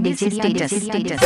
Disease Status Status